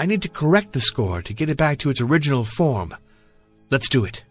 I need to correct the score to get it back to its original form. Let's do it.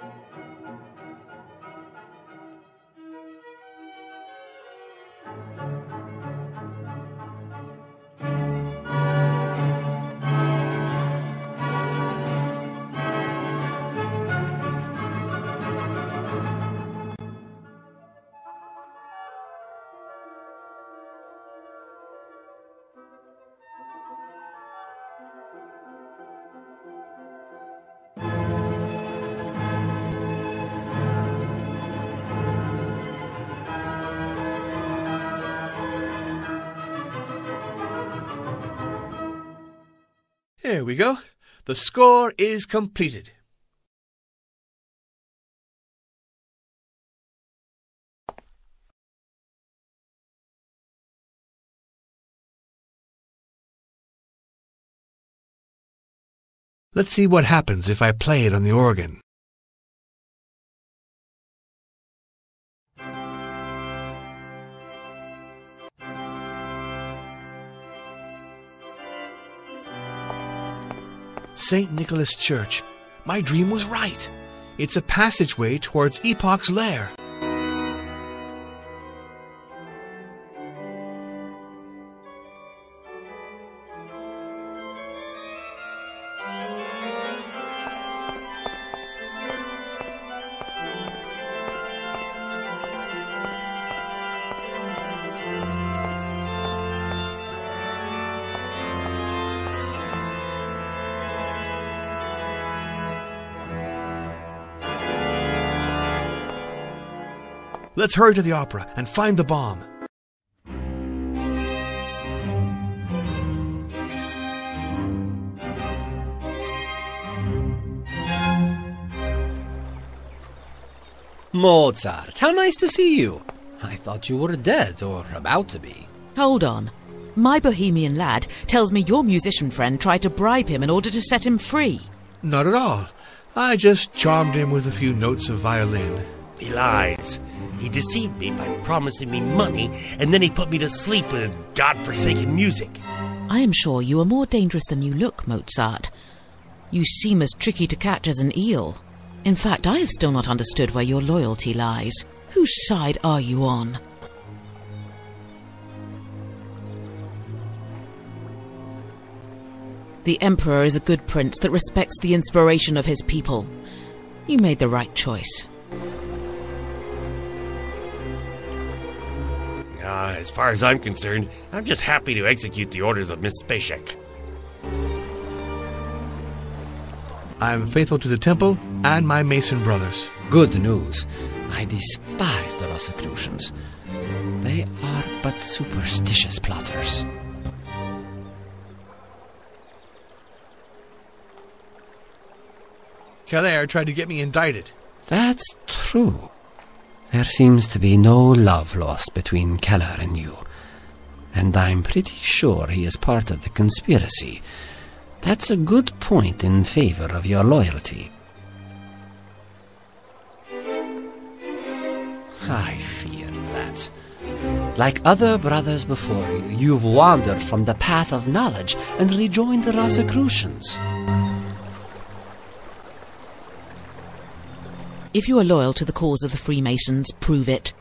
うん。There we go. The score is completed. Let's see what happens if I play it on the organ. St. Nicholas Church. My dream was right. It's a passageway towards Epoch's lair. Let's hurry to the opera and find the bomb. Mozart, how nice to see you. I thought you were dead or about to be. Hold on. My bohemian lad tells me your musician friend tried to bribe him in order to set him free. Not at all. I just charmed him with a few notes of violin. He lies. He deceived me by promising me money, and then he put me to sleep with his godforsaken music. I am sure you are more dangerous than you look, Mozart. You seem as tricky to catch as an eel. In fact, I have still not understood where your loyalty lies. Whose side are you on? The Emperor is a good prince that respects the inspiration of his people. You made the right choice. Uh, as far as I'm concerned, I'm just happy to execute the orders of Miss Spacek. I am faithful to the temple and my Mason brothers. Good news. I despise the Rosicrucians. They are but superstitious plotters. Keller tried to get me indicted. That's true. There seems to be no love lost between Keller and you. And I'm pretty sure he is part of the conspiracy. That's a good point in favor of your loyalty. I feared that. Like other brothers before you, you've wandered from the path of knowledge and rejoined the Rosicrucians. If you are loyal to the cause of the Freemasons, prove it.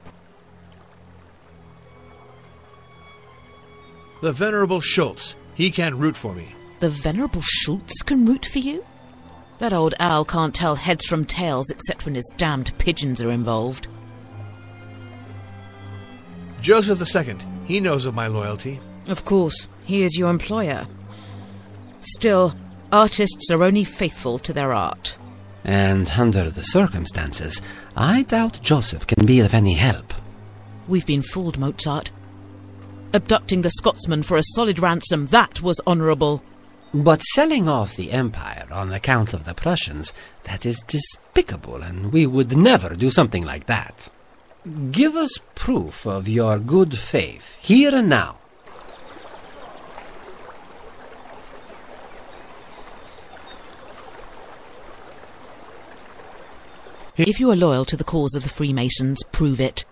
The Venerable Schultz. He can't root for me. The Venerable Schultz can root for you? That old owl can't tell heads from tails except when his damned pigeons are involved. Joseph II. He knows of my loyalty. Of course, he is your employer. Still, artists are only faithful to their art. And under the circumstances, I doubt Joseph can be of any help. We've been fooled, Mozart. Abducting the Scotsman for a solid ransom, that was honourable. But selling off the Empire on account of the Prussians, that is despicable, and we would never do something like that. Give us proof of your good faith, here and now. If you are loyal to the cause of the Freemasons, prove it.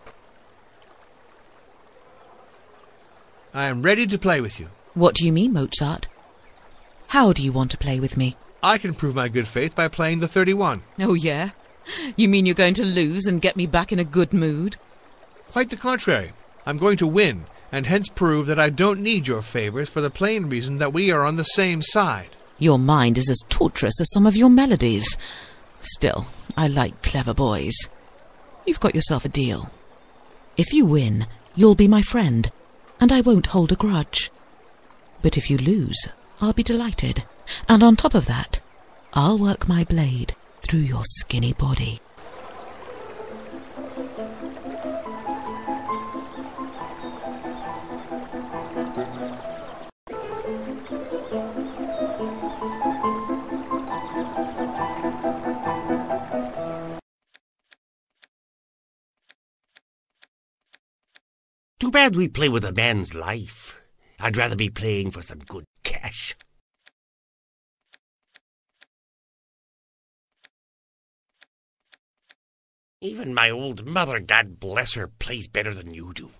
I am ready to play with you. What do you mean, Mozart? How do you want to play with me? I can prove my good faith by playing the 31. Oh, yeah? You mean you're going to lose and get me back in a good mood? Quite the contrary. I'm going to win, and hence prove that I don't need your favors for the plain reason that we are on the same side. Your mind is as torturous as some of your melodies. Still, I like clever boys. You've got yourself a deal. If you win, you'll be my friend, and I won't hold a grudge. But if you lose, I'll be delighted. And on top of that, I'll work my blade through your skinny body. Bad we play with a man's life. I'd rather be playing for some good cash. Even my old mother, God bless her, plays better than you do.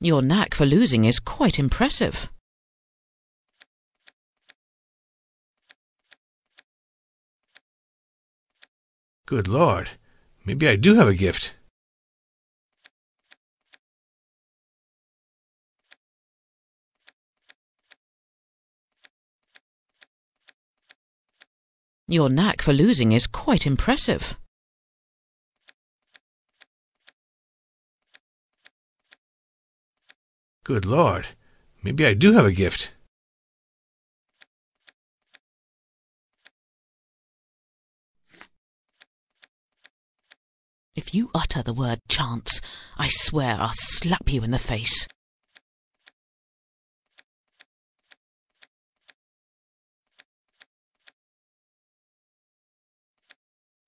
Your knack for losing is quite impressive. Good Lord. Maybe I do have a gift. Your knack for losing is quite impressive. Good Lord. Maybe I do have a gift. If you utter the word chance, I swear I'll slap you in the face.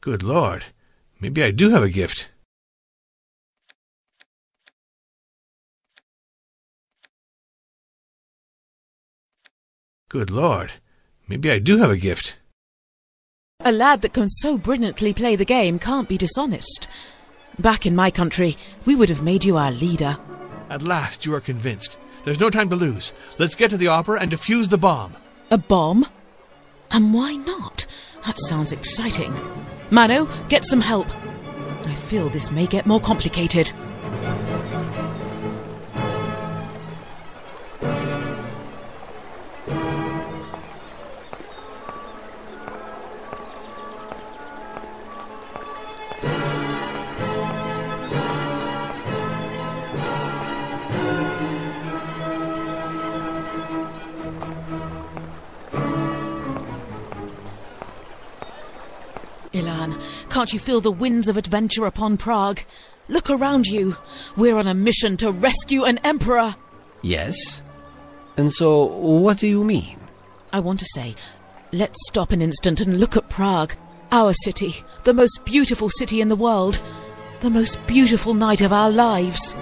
Good Lord. Maybe I do have a gift. Good Lord. Maybe I do have a gift. A lad that can so brilliantly play the game can't be dishonest. Back in my country, we would have made you our leader. At last you are convinced. There's no time to lose. Let's get to the opera and defuse the bomb. A bomb? And why not? That sounds exciting. Mano, get some help. I feel this may get more complicated. Can't you feel the winds of adventure upon Prague? Look around you. We're on a mission to rescue an emperor. Yes? And so, what do you mean? I want to say, let's stop an instant and look at Prague. Our city, the most beautiful city in the world. The most beautiful night of our lives.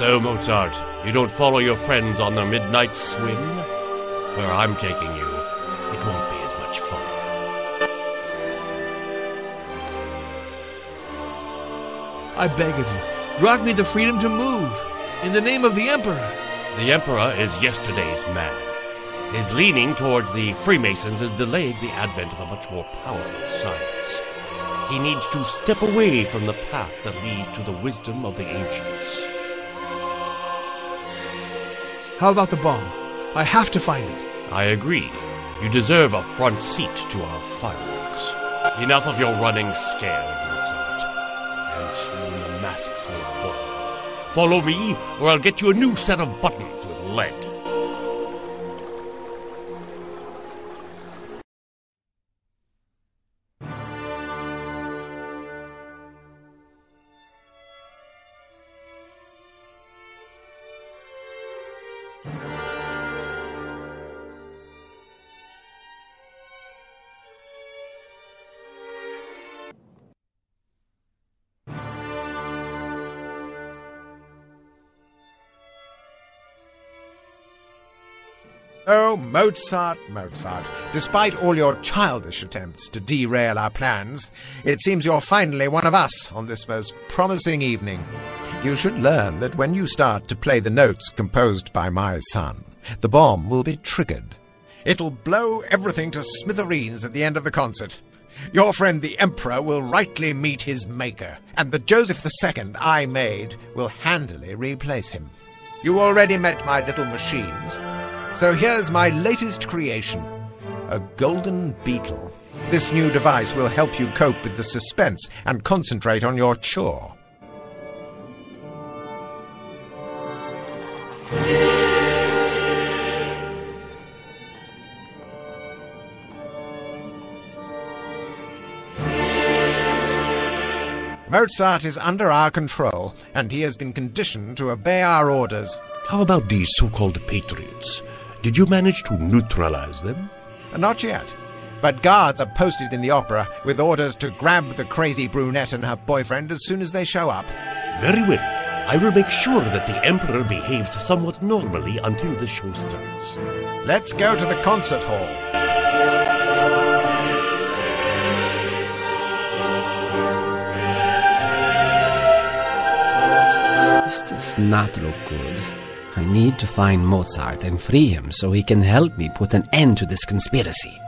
So, Mozart, you don't follow your friends on their midnight swim? Where I'm taking you, it won't be as much fun. I beg of you, grant me the freedom to move. In the name of the Emperor. The Emperor is yesterday's man. His leaning towards the Freemasons has delayed the advent of a much more powerful science. He needs to step away from the path that leads to the wisdom of the ancients. How about the bomb? I have to find it. I agree. You deserve a front seat to our fireworks. Enough of your running scared, Mozart. And soon the masks will fall. Follow me, or I'll get you a new set of buttons with lead. Oh, Mozart, Mozart. Despite all your childish attempts to derail our plans, it seems you're finally one of us on this most promising evening. You should learn that when you start to play the notes composed by my son, the bomb will be triggered. It'll blow everything to smithereens at the end of the concert. Your friend the Emperor will rightly meet his maker, and the Joseph II I made will handily replace him. You already met my little machines, so here's my latest creation a golden beetle. This new device will help you cope with the suspense and concentrate on your chore. Mozart is under our control, and he has been conditioned to obey our orders. How about these so called patriots? Did you manage to neutralize them? Not yet. But guards are posted in the opera with orders to grab the crazy brunette and her boyfriend as soon as they show up. Very well. I will make sure that the Emperor behaves somewhat normally until the show starts. Let's go to the concert hall. This does not look good. I need to find Mozart and free him so he can help me put an end to this conspiracy.